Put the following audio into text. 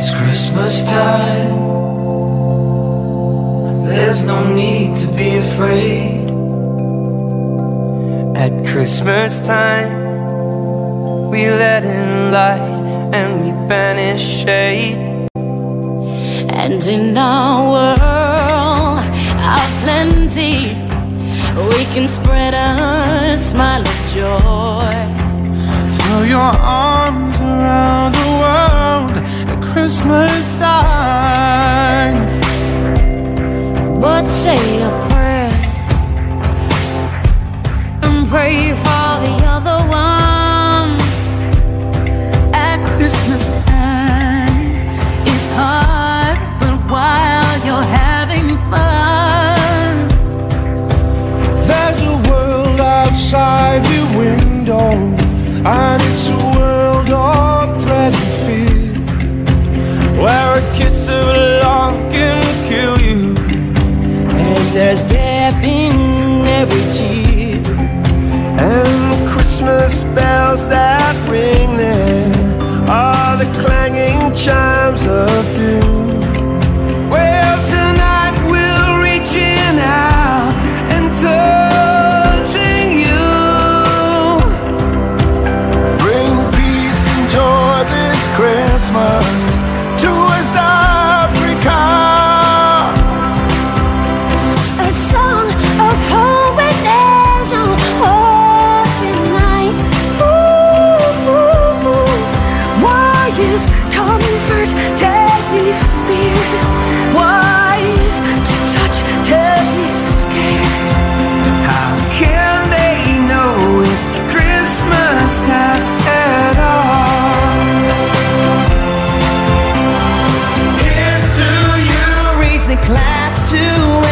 It's Christmas time. There's no need to be afraid. At Christmas time, we let in light and we banish shade. And in our world of plenty, we can spread a smile of joy. Throw your arms around the world at Christmas time. But say a prayer and pray for the other ones at Christmas time. It's hard, but while you're having fun, There's a world outside your window, and is coming first. Take me feared. Wise to touch. Take me scared. How can they know it's Christmas time at all? Here's to you, raising class to.